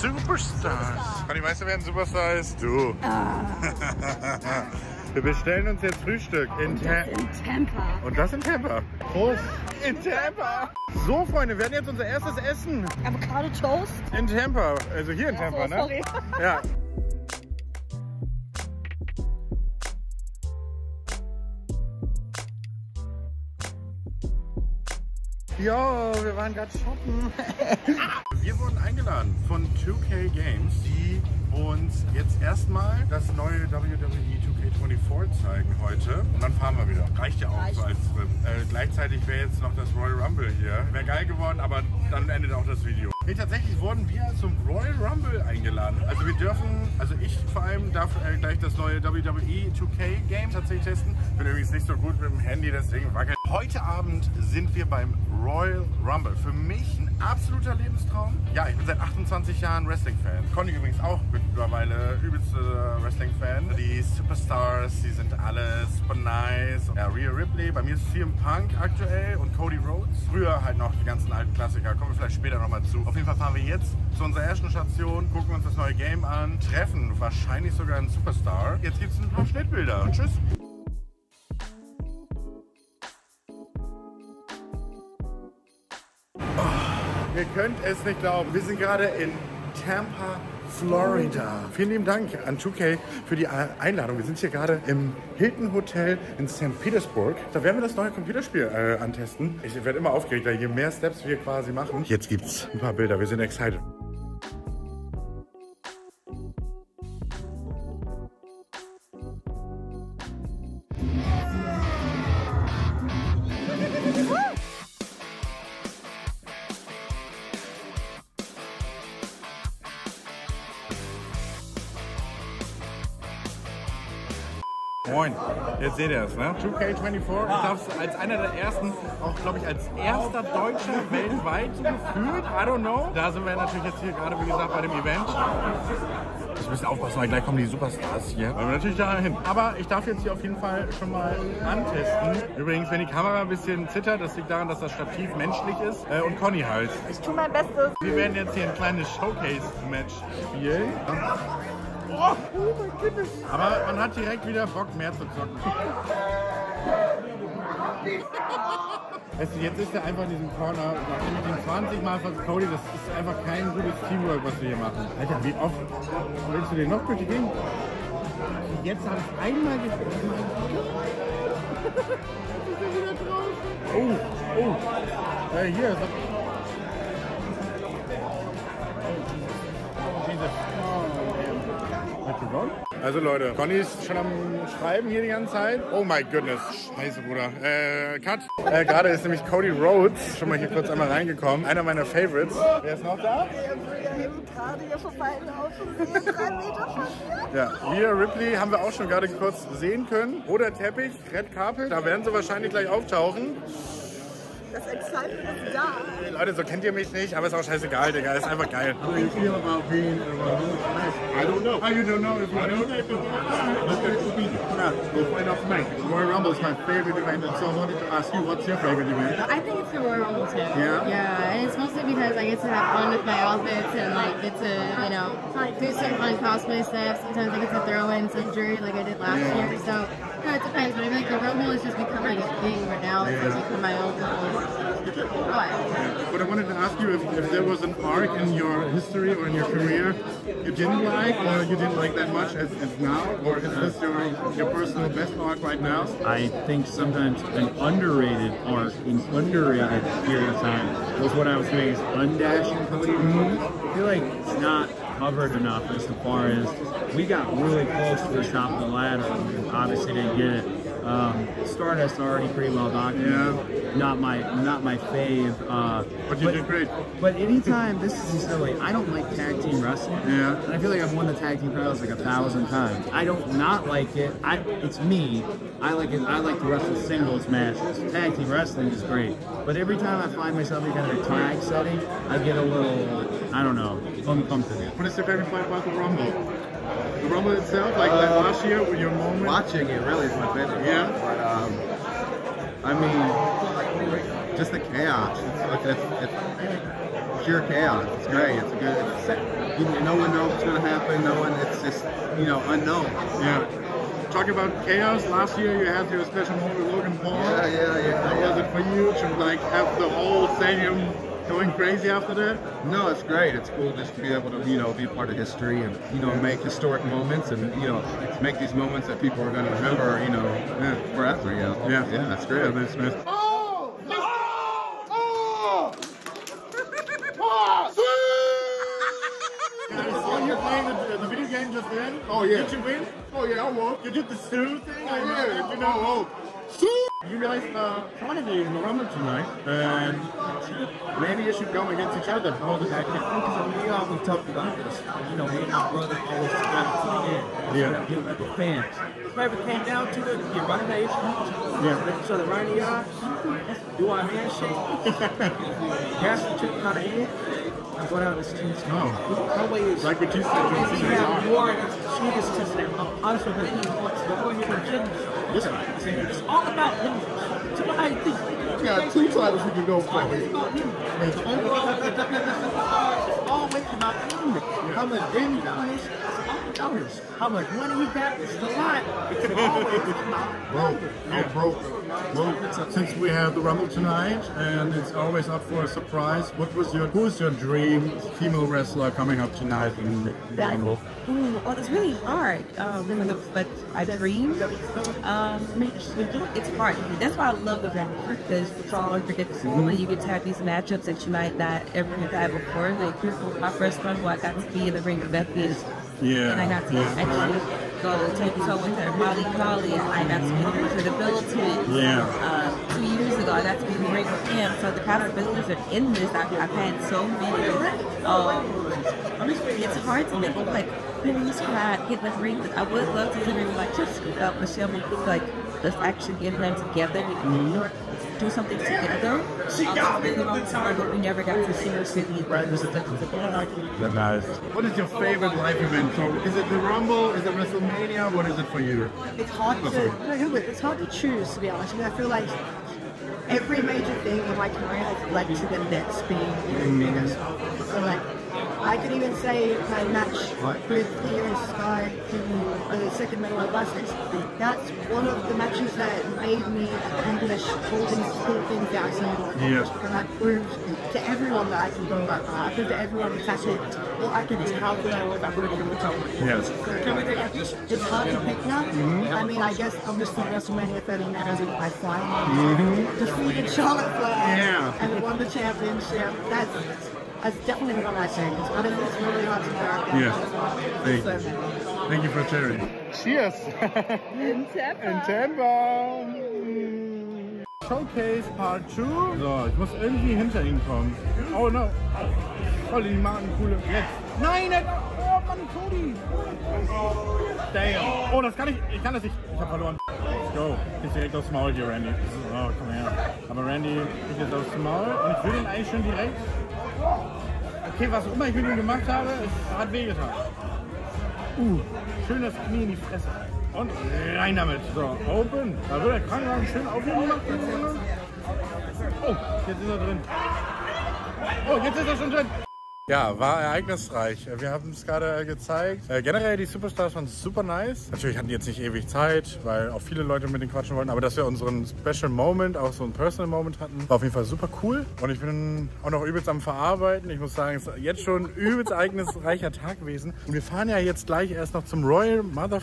Superstars. Conny, weißt du, wer ein Superstar ist? Du. Wir bestellen uns jetzt Frühstück in, Ta In Tampa. Und das in Tampa. Prost. In Tampa. So, Freunde, wir werden jetzt unser erstes Essen Avocado Toast. in Tampa. Also hier in Tampa, so, ne? sorry. Ja. Jo, wir waren gerade shoppen. wir wurden eingeladen von 2K Games, die uns jetzt erstmal das neue WWE 2K24 zeigen heute. Und dann fahren wir wieder. Reicht ja auch Reicht. so als Trip. Äh, gleichzeitig wäre jetzt noch das Royal Rumble hier. Wäre geil geworden, aber dann endet auch das Video. Nee, tatsächlich wurden wir zum Royal Rumble eingeladen. Also wir dürfen, also ich vor allem darf äh, gleich das neue WWE 2K Game tatsächlich testen. Bin übrigens nicht so gut mit dem Handy, deswegen wackelt. Heute Abend sind wir beim Royal Rumble. Für mich ein absoluter Lebenstraum. Ja, ich bin seit 28 Jahren Wrestling-Fan. Conny übrigens auch mittlerweile übelste Wrestling-Fan. Die Superstars, die sind alle super nice. Ja, Rhea Ripley, bei mir ist CM Punk aktuell und Cody Rhodes. Früher halt noch die ganzen alten Klassiker, kommen wir vielleicht später nochmal zu. Auf jeden Fall fahren wir jetzt zu unserer ersten Station, gucken uns das neue Game an, treffen wahrscheinlich sogar einen Superstar. Jetzt gibt es ein paar Schnittbilder und tschüss. Ihr könnt es nicht glauben. Wir sind gerade in Tampa, Florida. Vielen lieben Dank an 2K für die Einladung. Wir sind hier gerade im Hilton Hotel in St. Petersburg. Da werden wir das neue Computerspiel äh, antesten. Ich werde immer aufgeregter, je mehr Steps wir quasi machen. Jetzt gibt's ein paar Bilder. Wir sind excited. Moin, jetzt seht ihr es, ne? 2K24, ich glaube, als einer der ersten, auch glaube ich als erster Deutscher weltweit gefühlt, I don't know. Da sind wir natürlich jetzt hier gerade, wie gesagt, bei dem Event. Ich müssen aufpassen, weil gleich kommen die Superstars hier. Wollen wir natürlich dahin. Aber ich darf jetzt hier auf jeden Fall schon mal antesten. Übrigens, wenn die Kamera ein bisschen zittert, das liegt daran, dass das Stativ menschlich ist äh, und Conny halt. Ich tue mein Bestes. Wir werden jetzt hier ein kleines Showcase-Match spielen. Oh, oh mein Goodness. Aber man hat direkt wieder Bock, mehr zu zocken. Jetzt ist er einfach in diesem Corner, nachdem ich den 20 Mal versucht Cody, das ist einfach kein gutes Teamwork, was wir hier machen. Alter, wie oft willst du den noch durch die Gegend? Jetzt habe ich einmal gespielt. Ist er wieder draußen. Oh, oh. Äh, hier. So. Oh, Jesus. Also Leute, Conny ist schon am Schreiben hier die ganze Zeit. Oh my goodness. Scheiße, Bruder. Äh, Cut. Äh, Gerade ist nämlich Cody Rhodes schon mal hier kurz einmal reingekommen. Einer meiner Favorites. Wer ist noch da? Gerade hier vorbeilaufen. Drei Meter von hier. Ja, Rhea Ripley haben wir auch schon gerade kurz sehen können. Roter Teppich, Red Carpet. Da werden sie wahrscheinlich gleich auftauchen. Das Excitement ist da. Hey, Leute, so kennt ihr mich nicht, aber ist auch scheißegal, Digga. Ist einfach geil. How do you feel about being a I don't know. How you don't know if you don't Let's get it to be. Nah, we'll find out tonight. Royal Rumble is my favorite event, so I wanted to ask you, what's your favorite event? I think it's the Royal Rumble too. Yeah? Yeah, and it's mostly because I get to have fun with my outfits and like get to, you know, do some fun cosplay stuff. Sometimes I get to throw in some jewelry like I did last Yeah. year. So, you know, it depends. But I think the Rumble is just becoming a thing right now. It's Yeah. like become my own little. What? But I wanted to ask you if, if there was an arc in your history or in your career you didn't like or you didn't like that much as, as now, or is this your, your personal best arc right now? I think sometimes an underrated arc, an underrated period of time was what I was doing is undashing Cody. Mm-hmm. I feel like it's not covered enough as far as we got really close to the top of the ladder and obviously didn't get it. Um, Stardust already pretty well documented. Not my not my fave. Uh, But you did great. but anytime, this is silly. I don't like tag team wrestling. Yeah. And I feel like I've won the tag team titles like a thousand times. I don't not like it. I it's me. I like it. I like to wrestle singles matches. Tag team wrestling is great. But every time I find myself in kind of a tag setting, I get a little I don't know uncomfortable. What is your favorite part about the Rumble? The Rumble itself, like, like last year, with your moment? Watching it really is my favorite. Yeah? But, um, I mean, just the chaos. It's, like it's, it's, pure chaos. It's great. It's a good. It's, you know, no one knows what's gonna happen. No one. It's just you know unknown. Yeah. Talking about chaos, last year you had your special moment with Logan Paul. Yeah, yeah, yeah. How was it for you to like have the whole stadium going crazy after that? No, it's great. It's cool just to be able to, you know, be part of history and, you know, make historic moments and, you know, make these moments that people are going to remember, you know, yeah, forever, you know. Yeah. Yeah, that's great. Yeah, that's nice. Yeah, I saw you playing the, the video game just then. Oh yeah. Did you win? Oh yeah, I won. You did the Sue thing? Oh yeah, you know, oh you guys are finally in the rumble tonight. and maybe you should go against each other. Oh, because we always talked about this. You know, me and my brother always got to the end. Yeah. You know, the fans. Whoever came down to it, get right in the Asian. Yeah. Look each other right the eye. Do our handshake. Pass the chicken out of here. I'm going out as team. No. Always. Like what you said. Always have more sweetest to say. Honestly, the thing is, the boy here in Listen, it's all about two titles you can go for. always he is, it's all dollars. How much money he got, it's a lot. It's always about Broke. No, broke. Broke. Since we have the Rumble tonight, and it's always up for a surprise, what was your, who's your dream female wrestler coming up tonight in the Rumble? Ooh, well, it's really hard. Um, but I dream. Um, it's hard. That's why I love the Rumble because it's all unpredictable. And you get to have these matchups that you might not ever have had before. Like my first one Rumble, I got to be in the ring with Beth Phoenix. Yeah. And I got to Yeah. actually go toe to toe with her, Molly and I got to be in the with the Billiton. Yeah. Uh, two years ago, I got to be in the ring with him. So the possibilities are endless. I've, I've had so many. Um, it's hard to make like please cannot get in the ring. I would love to get in the ring like just uh, Michelle McCool, like let's actually get them together and do something together. She got me but we never got to seriously run this together. That's nice. What is your favorite live event? So, is it the Rumble? Is it WrestleMania? What is it for you? It's hard to it's hard to choose to be honest. I, mean, I feel like every major thing that I can relate to them that's being doing mega. Mm-hmm. So like I could even say my match with Ian Sky in the second medal of Blasters. That's one of the matches that made me accomplish all these cool things that I said. Yes. And I proved to everyone that I can go back. I proved to everyone exactly what I can do, how good I was at working with. Yes. It's hard to pick now. Mm-hmm. I mean, I guess obviously WrestleMania 39 is by far. Defeated Charlotte Flair Yeah. and won the championship. That's that's definitely one I say. It's, but it's really hard to know. Yeah. Thank So, you. Thank you for sharing. Cheers. in Tampa. In Tampa. Showcase Part 2. So, ich muss irgendwie hinter ihn kommen. Oh no. Voll die Markenkuhle. Jetzt. Nein, jetzt. Oh Mann, Cody. Damn. Oh, das kann ich. Ich kann das nicht. Ich hab verloren. Let's go. Jetzt direkt aufs Maul hier, Randy. Oh, komm her. Aber Randy kriegt jetzt aufs Maul. Und ich will ihn eigentlich schon direkt. Okay, was auch immer ich mit ihm gemacht habe, hat wehgetan. Uh, schön das Knie in die Fresse. Und rein damit. So, open. Da wird der Krankenwagen schön gemacht. Oh, jetzt ist er drin. Oh, jetzt ist er schon drin. Ja, war ereignisreich. Wir haben es gerade gezeigt. Äh, generell, die Superstars waren super nice. Natürlich hatten die jetzt nicht ewig Zeit, weil auch viele Leute mit denen quatschen wollten. Aber dass wir unseren Special Moment, auch so einen Personal Moment hatten, war auf jeden Fall super cool. Und ich bin auch noch übelst am Verarbeiten. Ich muss sagen, es ist jetzt schon übelst ereignisreicher Tag gewesen. Und wir fahren ja jetzt gleich erst noch zum Royal Mother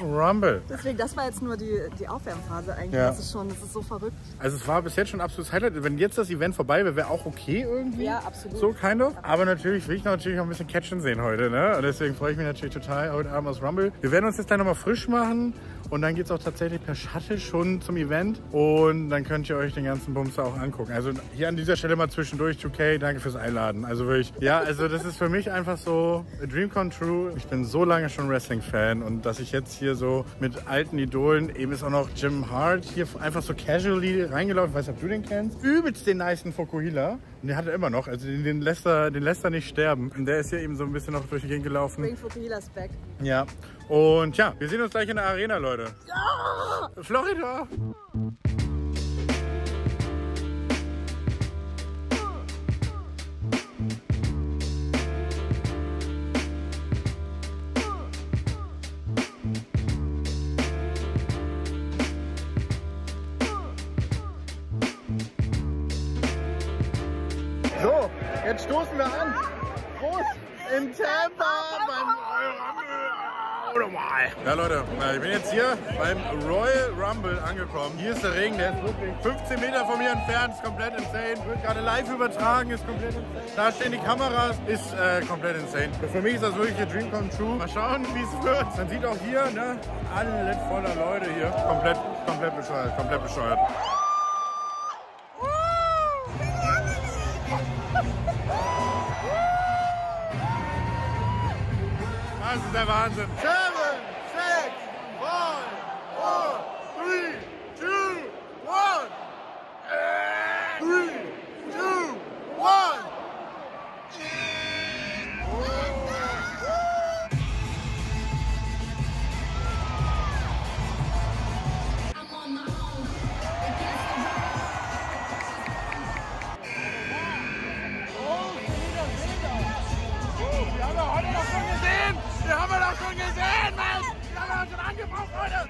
Rumble. Deswegen, das war jetzt nur die, die Aufwärmphase eigentlich. Ja. Das ist schon, das ist so verrückt. Also es war bis jetzt schon ein absolutes Highlight. Wenn jetzt das Event vorbei wäre, wäre auch okay irgendwie. Ja, absolut. So kind of. Aber natürlich will ich natürlich auch ein bisschen Catchen sehen heute. Ne? Und deswegen freue ich mich natürlich total heute Abend aufs Rumble. Wir werden uns jetzt gleich nochmal frisch machen. Und dann geht es auch tatsächlich per Shuttle schon zum Event. Und dann könnt ihr euch den ganzen Bums auch angucken. Also hier an dieser Stelle mal zwischendurch, 2K, danke fürs Einladen. Also wirklich, ja, also das ist für mich einfach so a dream come true. Ich bin so lange schon Wrestling-Fan. Und dass ich jetzt hier so mit alten Idolen, eben ist auch noch Jim Hart hier einfach so casually reingelaufen. Ich weiß nicht, ob du den kennst. Übelst den nicen Fokuhila. Den hat er immer noch. Also den, den, lässt er, den lässt er nicht sterben. Und der ist hier eben so ein bisschen noch durch die Gegend gelaufen. Bring Fukuhila's back. Ja. Und ja, wir sehen uns gleich in der Arena, Leute. Ja! Florida! Ja Leute, ich bin jetzt hier beim Royal Rumble angekommen. Hier ist der Ring, der ist wirklich 15 Meter von mir entfernt, ist komplett insane. Wird gerade live übertragen, ist komplett insane. Da stehen die Kameras, ist äh, komplett insane. Für mich ist das wirklich ein Dream come true. Mal schauen, wie es wird. Man sieht auch hier, ne, alles voller Leute hier. Komplett, komplett bescheuert, komplett bescheuert. Das ist der Wahnsinn. Gesehen, Mann! Haben wir schon angebraucht heute!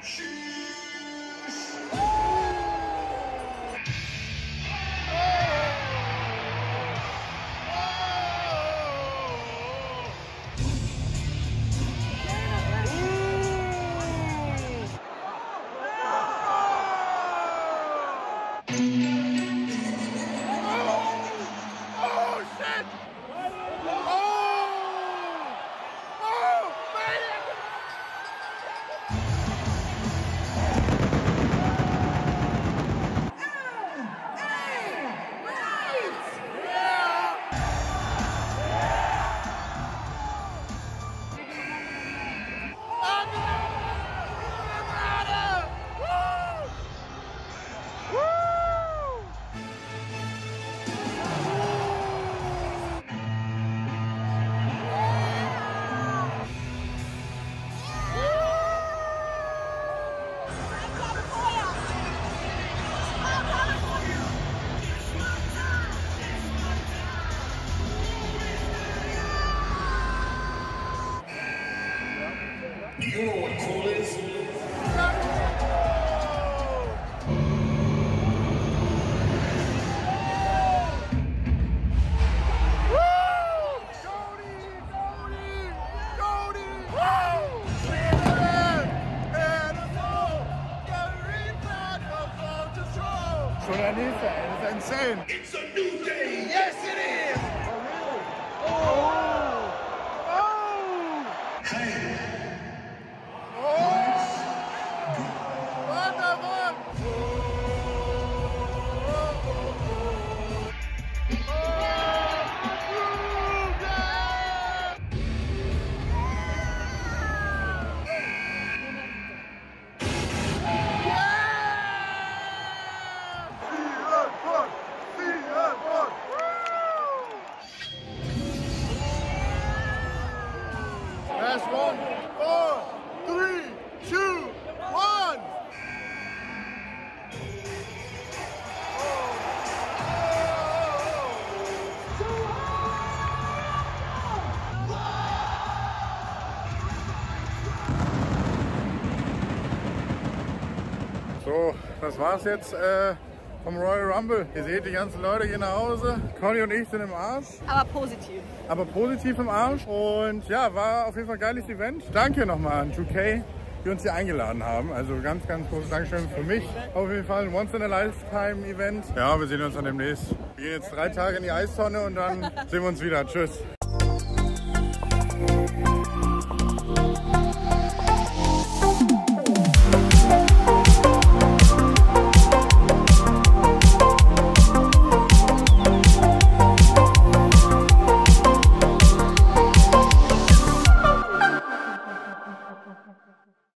win. Das war's jetzt äh, vom Royal Rumble. Ihr seht, die ganzen Leute gehen nach Hause. Conny und ich sind im Arsch. Aber positiv. aber positiv im Arsch. Und ja, war auf jeden Fall ein geiles Event. Danke nochmal an 2K, die uns hier eingeladen haben. Also ganz, ganz großes Dankeschön für mich. Auf jeden Fall ein Once-in-a-Lifetime-Event. Ja, wir sehen uns dann demnächst. Wir gehen jetzt drei Tage in die Eistonne und dann sehen wir uns wieder. Tschüss.